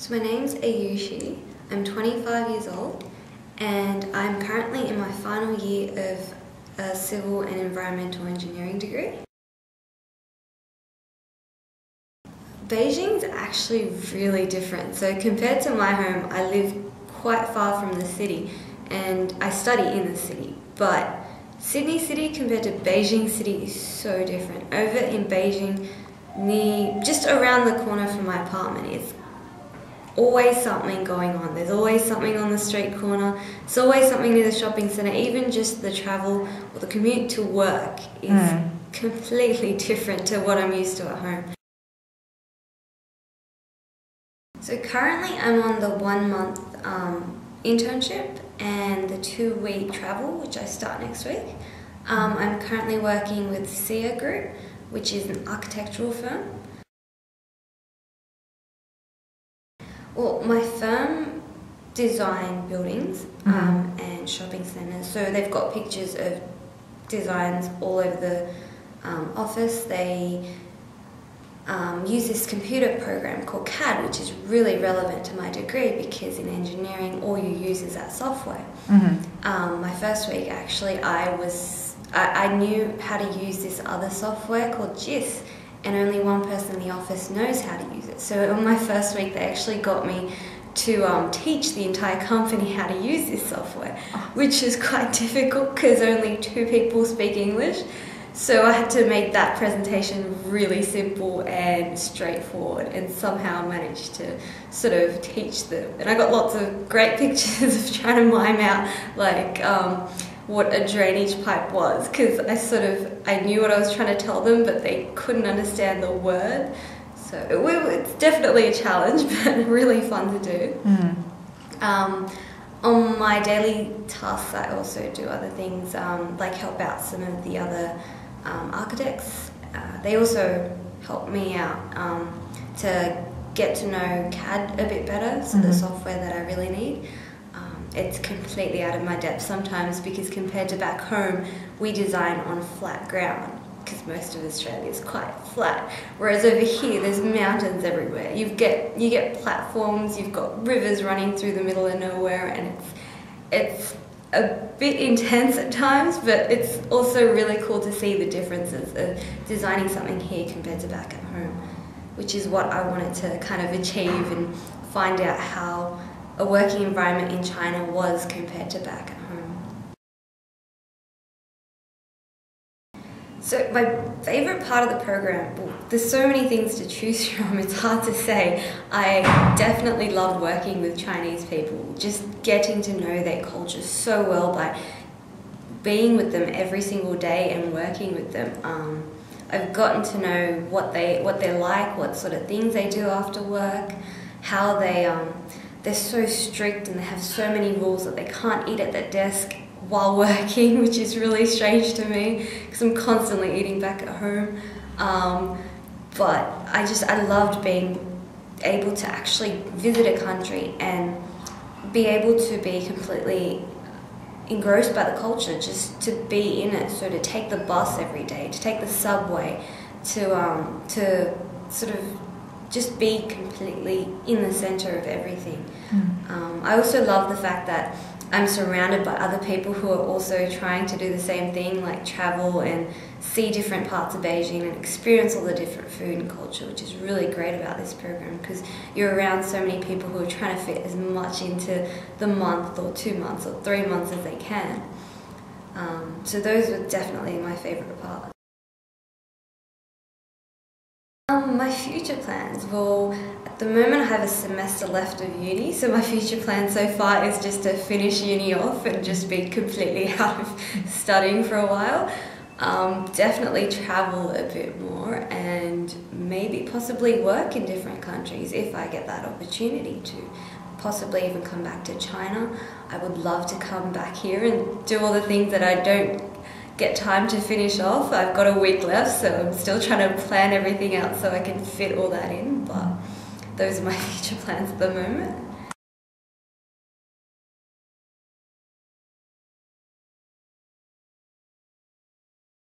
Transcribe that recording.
So my name's Ayushi. I'm 25 years old and I'm currently in my final year of a civil and environmental engineering degree. Beijing's actually really different. So compared to my home, I live quite far from the city and I study in the city. But Sydney City compared to Beijing City is so different. Over in Beijing, near, just around the corner from my apartment, it's always something going on. There's always something on the street corner. It's always something near the shopping centre. Even just the travel or the commute to work is mm. completely different to what I'm used to at home. So currently I'm on the one month um, internship and the two week travel, which I start next week. Um, I'm currently working with SIA Group, which is an architectural firm. Well, my firm design buildings mm-hmm. um, and shopping centres, so they've got pictures of designs all over the um, office. They um, use this computer program called CAD, which is really relevant to my degree because in engineering, all you use is that software. Mm-hmm. Um, my first week, actually, I was I, I, knew how to use this other software called GIS, and only one person in the office knows how to use it. So on my first week, they actually got me to um, teach the entire company how to use this software, oh. which is quite difficult because only two people speak English. So I had to make that presentation really simple and straightforward and somehow managed to sort of teach them. And I got lots of great pictures of trying to mime out like um, what a drainage pipe was because I sort of, I knew what I was trying to tell them but they couldn't understand the word. So it, it's definitely a challenge but really fun to do. Mm. Um, on my daily tasks, I also do other things um, like help out some of the other um, architects. Uh, they also help me out um, to get to know CAD a bit better, so mm-hmm. the software that I really need. It's completely out of my depth sometimes because compared to back home, we design on flat ground because most of Australia is quite flat. Whereas over here, there's mountains everywhere. You get you get platforms, you've got rivers running through the middle of nowhere, and it's it's a bit intense at times, but it's also really cool to see the differences of designing something here compared to back at home, which is what I wanted to kind of achieve and find out how a working environment in China was compared to back at home. So my favourite part of the program, well, there's so many things to choose from, it's hard to say. I definitely loved working with Chinese people, just getting to know their culture so well by being with them every single day and working with them. Um, I've gotten to know what they what they're like, what sort of things they do after work, how they um, they're so strict and they have so many rules that they can't eat at their desk while working, which is really strange to me because I'm constantly eating back at home. Um, but I just, I loved being able to actually visit a country and be able to be completely engrossed by the culture, just to be in it. So to take the bus every day, to take the subway, to um, to sort of just be completely in the center of everything. Mm. Um, I also love the fact that I'm surrounded by other people who are also trying to do the same thing, like travel and see different parts of Beijing and experience all the different food and culture, which is really great about this program because you're around so many people who are trying to fit as much into the month or two months or three months as they can. Um, so those were definitely my favourite part. Future plans, well, at the moment I have a semester left of uni, so my future plan so far is just to finish uni off and just be completely out of studying for a while. Um, definitely travel a bit more and maybe possibly work in different countries if I get that opportunity to. Possibly even come back to China. I would love to come back here and do all the things that I don't get time to finish off. I've got a week left, so I'm still trying to plan everything out so I can fit all that in. But those are my future plans at the moment.